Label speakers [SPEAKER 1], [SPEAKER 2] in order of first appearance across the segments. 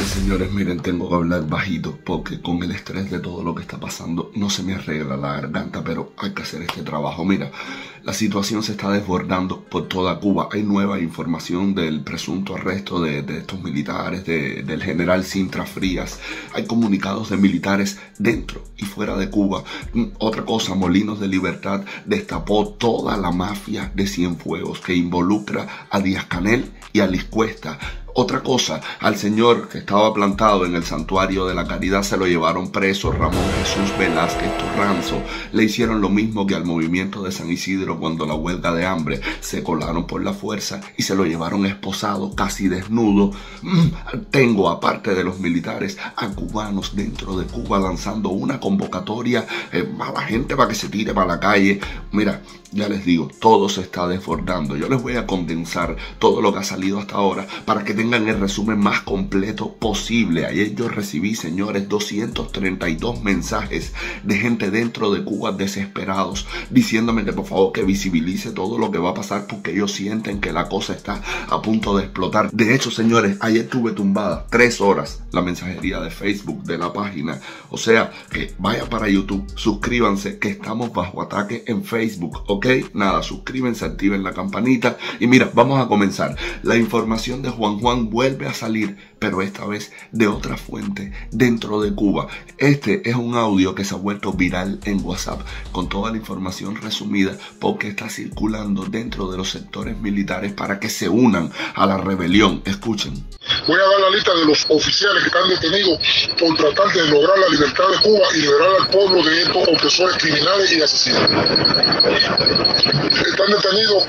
[SPEAKER 1] Señores, miren, tengo que hablar bajito porque con el estrés de todo lo que está pasando no se me arregla la garganta, pero hay que hacer este trabajo. Mira, la situación se está desbordando por toda Cuba. Hay nueva información del presunto arresto de, estos militares, del general Sintra Frías. Hay comunicados de militares dentro y fuera de Cuba. Mm, otra cosa, Molinos de Libertad destapó toda la mafia de Cienfuegos que involucra a Díaz Canel y a Liz Cuesta otra cosa, al señor que estaba plantado en el santuario de la caridad se lo llevaron preso Ramón Jesús Velázquez Torranzo. Le hicieron lo mismo que al movimiento de San Isidro cuando la huelga de hambre se colaron por la fuerza y se lo llevaron esposado, casi desnudo. Mm, tengo, aparte de los militares, a cubanos dentro de Cuba lanzando una convocatoria eh, a la gente para que se tire para la calle. Mira, ya les digo, todo se está desbordando. Yo les voy a condensar todo lo que ha salido hasta ahora para que tengan el resumen más completo posible. Ayer yo recibí, señores, 232 mensajes de gente dentro de Cuba desesperados diciéndome que por favor que visibilice todo lo que va a pasar porque ellos sienten que la cosa está a punto de explotar. De hecho, señores, ayer tuve tumbada tres horas la mensajería de Facebook de la página. O sea, que vaya para YouTube, suscríbanse que estamos bajo ataque en Facebook. ¿ok? Nada, suscríbanse, activen la campanita y mira, vamos a comenzar. La información de Juan Juan vuelve a salir, pero esta vez de otra fuente dentro de Cuba. Este es un audio que se ha vuelto viral en WhatsApp con toda la información resumida porque está circulando dentro de los sectores militares para que se unan a la rebelión. Escuchen.
[SPEAKER 2] Voy a dar la lista de los oficiales que están detenidos por tratar de lograr la libertad de Cuba y liberar al pueblo de estos opresores criminales y asesinos. Están detenidos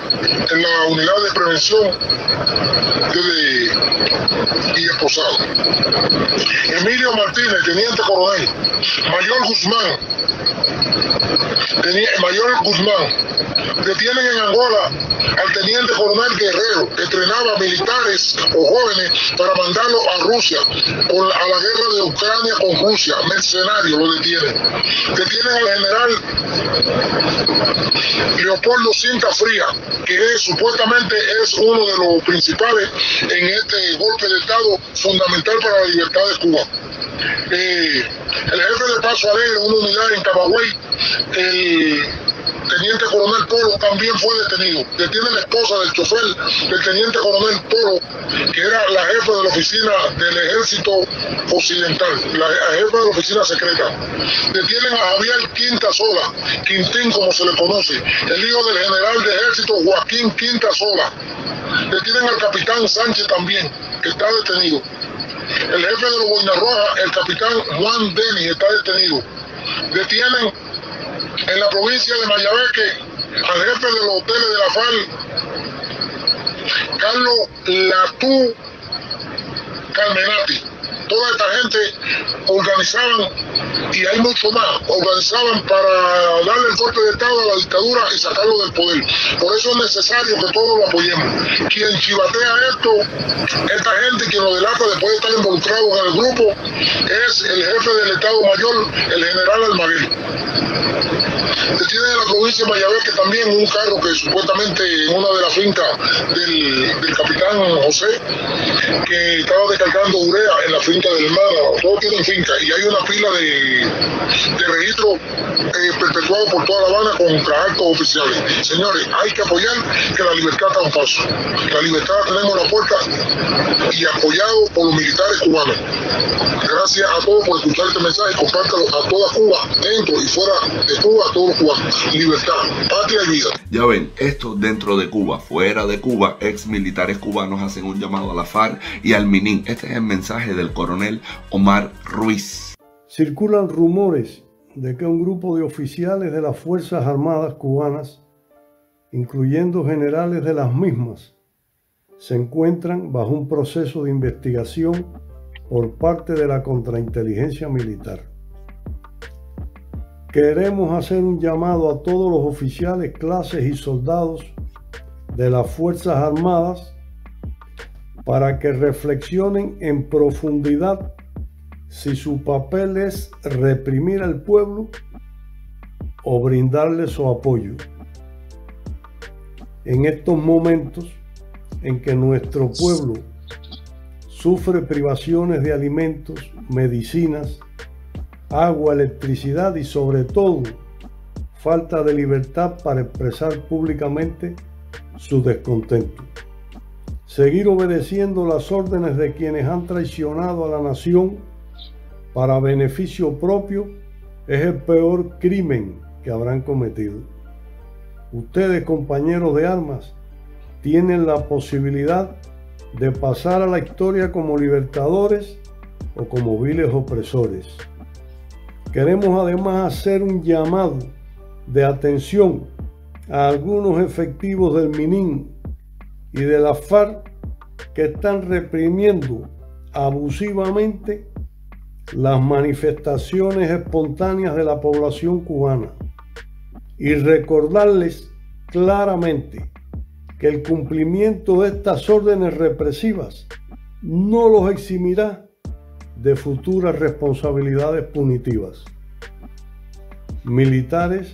[SPEAKER 2] en la unidad de prevención y esposado. Emilio Martínez, teniente coronel. Mayor Guzmán, Mayor Guzmán. Detienen en Angola al teniente coronel Guerrero, que entrenaba militares o jóvenes para mandarlo a Rusia, a la guerra de Ucrania con Rusia, mercenario, lo detienen. Detienen al general Leopoldo Cinta Fría, que supuestamente es uno de los principales en este golpe de Estado fundamental para la libertad de Cuba. Eh, el jefe de Paso Alegre, una unidad en Camagüey, el teniente coronel Polo también fue detenido. Detiene la esposa del chofer del teniente coronel Polo, que era la jefa de la oficina del ejército occidental, la jefa de la oficina secreta. Detienen a Javier Quinta Sola, Quintín como se le conoce, el hijo del general de ejército Joaquín Quinta Sola. Detienen al capitán Sánchez también, que está detenido. El jefe de los Boina Roja, el capitán Juan Denis, está detenido. Detienen en la provincia de Mayabeque al jefe de los hoteles de la FAL, Carlos Latú Carmenati toda esta gente organizaban, y hay mucho más, organizaban para darle el golpe de Estado a la dictadura y sacarlo del poder. Por eso es necesario que todos lo apoyemos. Quien chivatea esto, esta gente, quien lo delata después de estar involucrado en el grupo, es el jefe del Estado Mayor, el general Almaguer. Detienen en la provincia de Mayabé que también un carro que supuestamente en una de las fincas del, del capitán José, que estaba descargando urea en la finca del mar, todos tienen finca y hay una fila de, de registro eh, perpetuado por toda La Habana contra altos oficiales. Señores, hay que apoyar que la libertad está un paso. La libertad tenemos la puerta y apoyado por los militares cubanos. Gracias a todos por escuchar este mensaje. Compártelo a toda Cuba, dentro y fuera de Cuba, Libertad, patria vida.
[SPEAKER 1] Ya ven, esto dentro de Cuba, fuera de Cuba, ex militares cubanos hacen un llamado a la FARC y al MININ. Este es el mensaje del coronel Omar Ruiz.
[SPEAKER 3] Circulan rumores de que un grupo de oficiales de las Fuerzas Armadas cubanas, incluyendo generales de las mismas, se encuentran bajo un proceso de investigación por parte de la contrainteligencia militar. Queremos hacer un llamado a todos los oficiales, clases y soldados de las Fuerzas Armadas para que reflexionen en profundidad si su papel es reprimir al pueblo o brindarle su apoyo. En estos momentos en que nuestro pueblo sufre privaciones de alimentos, medicinas, agua, electricidad y sobre todo falta de libertad para expresar públicamente su descontento. Seguir obedeciendo las órdenes de quienes han traicionado a la nación para beneficio propio es el peor crimen que habrán cometido. Ustedes, compañeros de armas, tienen la posibilidad de pasar a la historia como libertadores o como viles opresores. Queremos además hacer un llamado de atención a algunos efectivos del MININ y de la FARC que están reprimiendo abusivamente las manifestaciones espontáneas de la población cubana. Y recordarles claramente que el cumplimiento de estas órdenes represivas no los eximirá de futuras responsabilidades punitivas. Militares,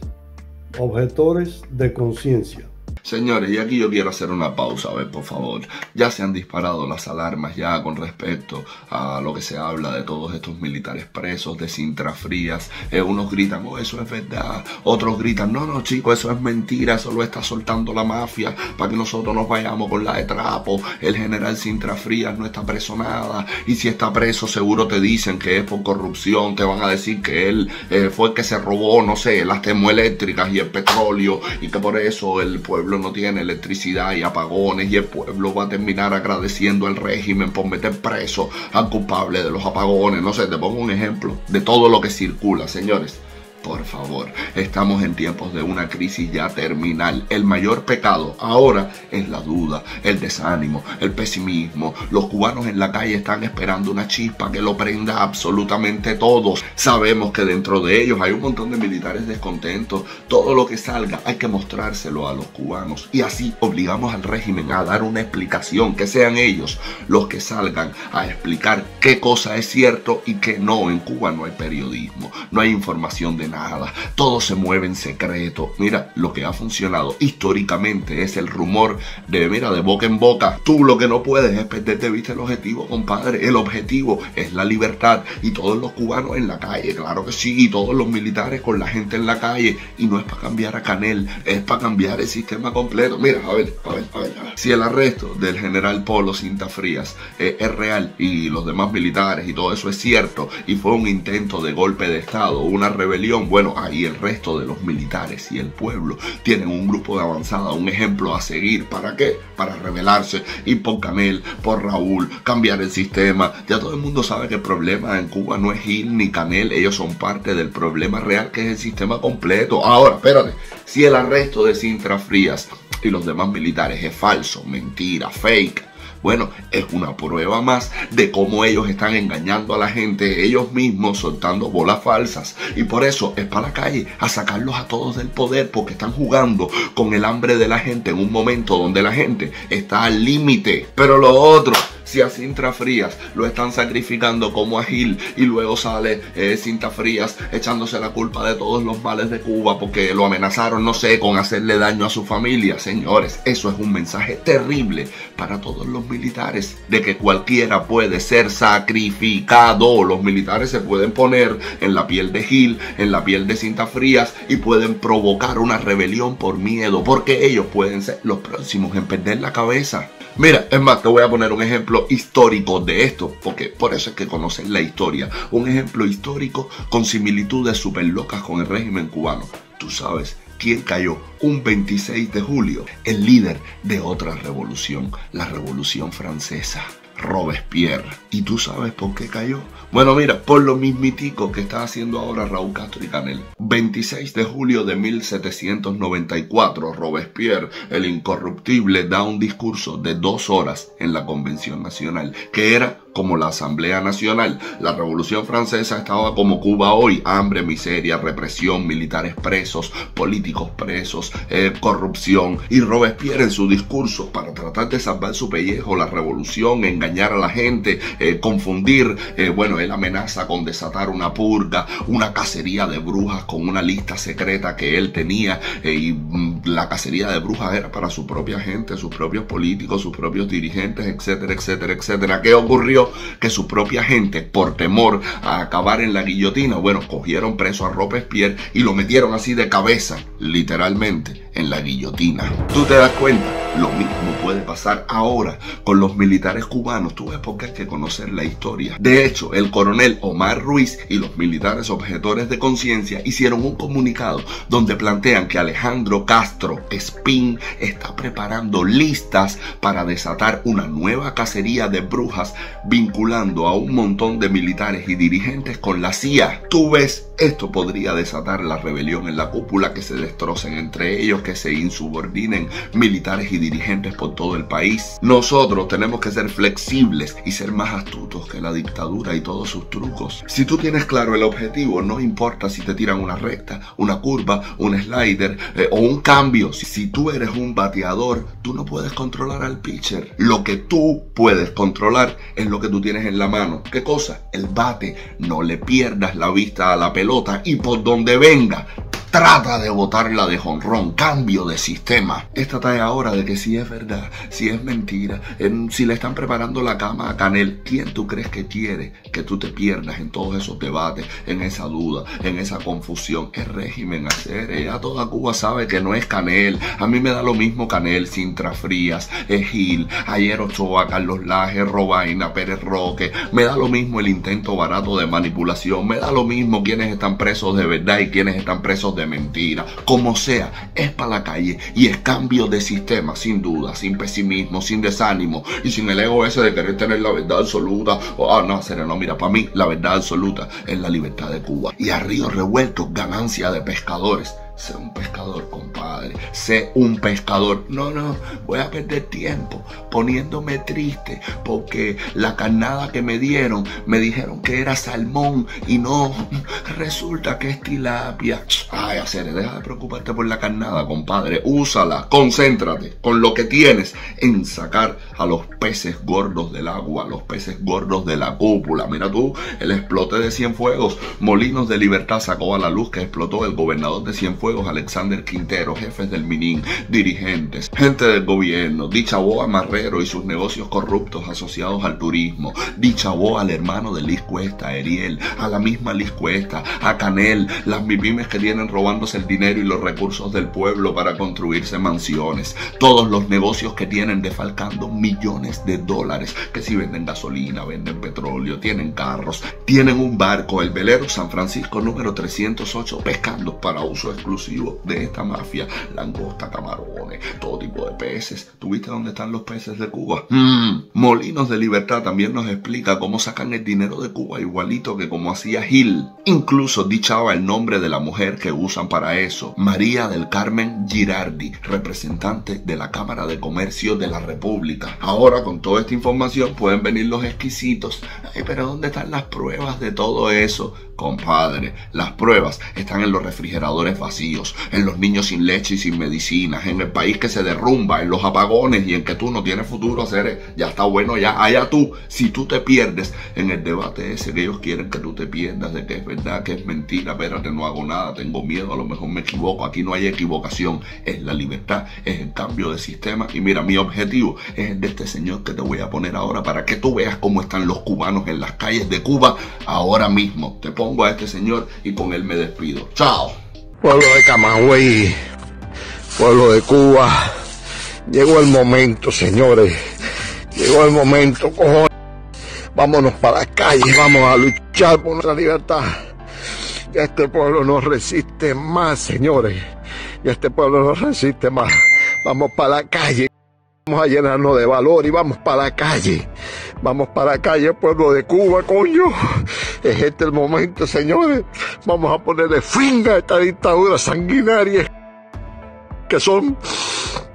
[SPEAKER 3] objetores de conciencia.
[SPEAKER 1] Señores, y aquí yo quiero hacer una pausa, a ver, por favor. Ya se han disparado las alarmas ya con respecto a lo que se habla de todos estos militares presos, de Sintra Frías. Eh, unos gritan, oh, eso es verdad. Otros gritan, no, no, chicos, eso es mentira, eso lo está soltando la mafia para que nosotros nos vayamos con la de trapo. El general Sintra Frías no está preso nada. Y si está preso, seguro te dicen que es por corrupción. Te van a decir que él eh, fue el que se robó, no sé, las termoeléctricas y el petróleo y que por eso el pueblo no tiene electricidad y apagones y el pueblo va a terminar agradeciendo al régimen por meter preso al culpable de los apagones. No sé, te pongo un ejemplo de todo lo que circula, señores. Por favor, estamos en tiempos de una crisis ya terminal. El mayor pecado ahora es la duda, el desánimo, el pesimismo. Los cubanos en la calle están esperando una chispa que lo prenda absolutamente todos. Sabemos que dentro de ellos hay un montón de militares descontentos. Todo lo que salga hay que mostrárselo a los cubanos. Y así obligamos al régimen a dar una explicación, que sean ellos los que salgan a explicar qué cosa es cierto y qué no. En Cuba no hay periodismo, no hay información de nada, todo se mueve en secreto. Mira, lo que ha funcionado históricamente es el rumor de, mira, de boca en boca. Tú lo que no puedes es perderte viste el objetivo, compadre. El objetivo es la libertad y todos los cubanos en la calle, claro que sí, y todos los militares con la gente en la calle. Y no es para cambiar a Canel, es para cambiar el sistema completo. Mira, a ver, a ver, a ver. Si el arresto del general Polo Cinta Frías eh, es real y los demás militares y todo eso es cierto y fue un intento de golpe de Estado, una rebelión, bueno, ahí el resto de los militares y el pueblo tienen un grupo de avanzada, un ejemplo a seguir. ¿Para qué? Para rebelarse, ir por Canel, por Raúl, cambiar el sistema. Ya todo el mundo sabe que el problema en Cuba no es Gil ni Canel, ellos son parte del problema real que es el sistema completo. Ahora, espérate, si el arresto de Sintra Frías y los demás militares es falso, mentira, fake, bueno, es una prueba más de cómo ellos están engañando a la gente, ellos mismos soltando bolas falsas. Y por eso es para la calle a sacarlos a todos del poder, porque están jugando con el hambre de la gente en un momento donde la gente está al límite. Pero lo otro si a Cinta Frías lo están sacrificando como a Gil y luego sale eh, Cinta Frías echándose la culpa de todos los males de Cuba porque lo amenazaron, no sé, con hacerle daño a su familia. Señores, eso es un mensaje terrible para todos los militares de que cualquiera puede ser sacrificado. Los militares se pueden poner en la piel de Gil, en la piel de Cinta Frías y pueden provocar una rebelión por miedo porque ellos pueden ser los próximos en perder la cabeza. Mira, es más, te voy a poner un ejemplo histórico de esto, porque por eso es que conocen la historia. Un ejemplo histórico con similitudes súper locas con el régimen cubano. Tú sabes, quién cayó un 26 de julio, el líder de otra revolución, la revolución francesa. Robespierre. ¿Y tú sabes por qué cayó? Bueno, mira, por lo mismitico que está haciendo ahora Raúl Castro y Canel. 26 de julio de 1794, Robespierre, el incorruptible, da un discurso de dos horas en la Convención Nacional, que era como la Asamblea Nacional. La Revolución Francesa estaba como Cuba hoy, hambre, miseria, represión, militares presos, políticos presos, eh, corrupción. Y Robespierre en su discurso, para tratar de salvar su pellejo, la revolución, engañar a la gente, eh, confundir, eh, bueno, él amenaza con desatar una purga, una cacería de brujas con una lista secreta que él tenía y la cacería de brujas era para su propia gente, sus propios políticos, sus propios dirigentes, etcétera, etcétera, etcétera. ¿Qué ocurrió? que su propia gente, por temor a acabar en la guillotina, bueno, cogieron preso a Robespierre y lo metieron así de cabeza, literalmente, en la guillotina. ¿Tú te das cuenta? Lo mismo puede pasar ahora con los militares cubanos. Tú ves porque hay que conocer la historia. De hecho, el coronel Omar Ruiz y los militares objetores de conciencia hicieron un comunicado donde plantean que Alejandro Castro Espín está preparando listas para desatar una nueva cacería de brujas vinculando a un montón de militares y dirigentes con la CIA. Tú ves, esto podría desatar la rebelión en la cúpula, que se destrocen entre ellos, que se insubordinen militares y dirigentes por todo el país. Nosotros tenemos que ser flexibles y ser más astutos que la dictadura y todos sus trucos. Si tú tienes claro el objetivo, no importa si te tiran una recta, una curva, un slider eh, o un cambio. Si, tú eres un bateador, tú no puedes controlar al pitcher. Lo que tú puedes controlar es lo que tú tienes en la mano. ¿Qué cosa? El bate. No le pierdas la vista a la pelota y por donde venga, trata de botarla de jonrón, cambio de sistema. Esta talla ahora de que si es verdad, si es mentira, si le están preparando la cama a Canel, ¿quién tú crees que quiere que tú te pierdas en todos esos debates, en esa duda, en esa confusión? ¿Qué régimen hacer? Ya toda Cuba sabe que no es Canel. A mí me da lo mismo Canel, Sintra Frías, Gil, ayer Ochoa, Carlos Laje, Robaina, Pérez Roque. Me da lo mismo el intento barato de manipulación. Me da lo mismo quienes están presos de verdad y quienes están presos de de mentira, como sea, es para la calle y es cambio de sistema, sin duda, sin pesimismo, sin desánimo y sin el ego ese de querer tener la verdad absoluta. Oh, ah, no, no, mira, para mí la verdad absoluta es la libertad de Cuba. Y a río revuelto, ganancia de pescadores. Sé un pescador, compadre. Sé un pescador. No, no, voy a perder tiempo poniéndome triste porque la carnada que me dieron me dijeron que era salmón y no, resulta que es tilapia. Ay, hacer, deja de preocuparte por la carnada, compadre. Úsala, concéntrate con lo que tienes en sacar a los peces gordos del agua, los peces gordos de la cúpula. Mira tú, el explote de Cienfuegos. Molinos de Libertad sacó a la luz que explotó el gobernador de Cienfuegos Alexander Quintero, jefes del Minin, dirigentes, gente del gobierno, dicha boa Marrero y sus negocios corruptos asociados al turismo, dicha boa al hermano de Liz Cuesta, Ariel, a la misma Liz Cuesta, a Canel, las mipimes que tienen robándose el dinero y los recursos del pueblo para construirse mansiones, todos los negocios que tienen defalcando millones de dólares, que si venden gasolina, venden petróleo, tienen carros, tienen un barco, el velero San Francisco número 308, pescando para uso exclusivo de esta mafia. Langosta, camarones, todo tipo de peces. ¿Tuviste dónde están los peces de Cuba? Mm. Molinos de Libertad también nos explica cómo sacan el dinero de Cuba igualito que como hacía Gil. Incluso dichaba el nombre de la mujer que usan para eso. María del Carmen Girardi, representante de la Cámara de Comercio de la República. Ahora con toda esta información pueden venir los exquisitos. Ay, pero ¿dónde están las pruebas de todo eso? Compadre, las pruebas están en los refrigeradores en los niños sin leche y sin medicinas, en el país que se derrumba, en los apagones y en que tú no tienes futuro hacer, ya está bueno, ya, allá tú, si tú te pierdes en el debate ese que ellos quieren que tú te pierdas, de que es verdad, que es mentira, espérate, no hago nada, tengo miedo, a lo mejor me equivoco, aquí no hay equivocación, es la libertad, es el cambio de sistema y mira, mi objetivo es el de este señor que te voy a poner ahora para que tú veas cómo están los cubanos en las calles de Cuba ahora mismo. Te pongo a este señor y con él me despido. Chao.
[SPEAKER 4] Pueblo de Camagüey, pueblo de Cuba, llegó el momento, señores. Llegó el momento, cojones. Vámonos para la calle, vamos a luchar por nuestra libertad. Ya este pueblo no resiste más, señores. Ya este pueblo no resiste más. Vamos para la calle. Vamos a llenarnos de valor y vamos para la calle. Vamos para la calle, pueblo de Cuba, coño. Es este el momento, señores. Vamos a ponerle fin a esta dictadura sanguinaria que son,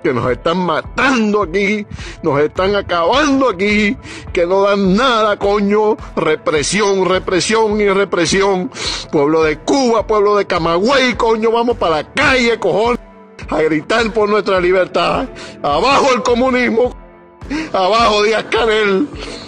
[SPEAKER 4] que nos están matando aquí, nos están acabando aquí, que no dan nada, coño. Represión, represión y represión. Pueblo de Cuba, pueblo de Camagüey, coño, vamos para la calle, cojones a gritar por nuestra libertad. Abajo el comunismo, abajo Díaz Canel.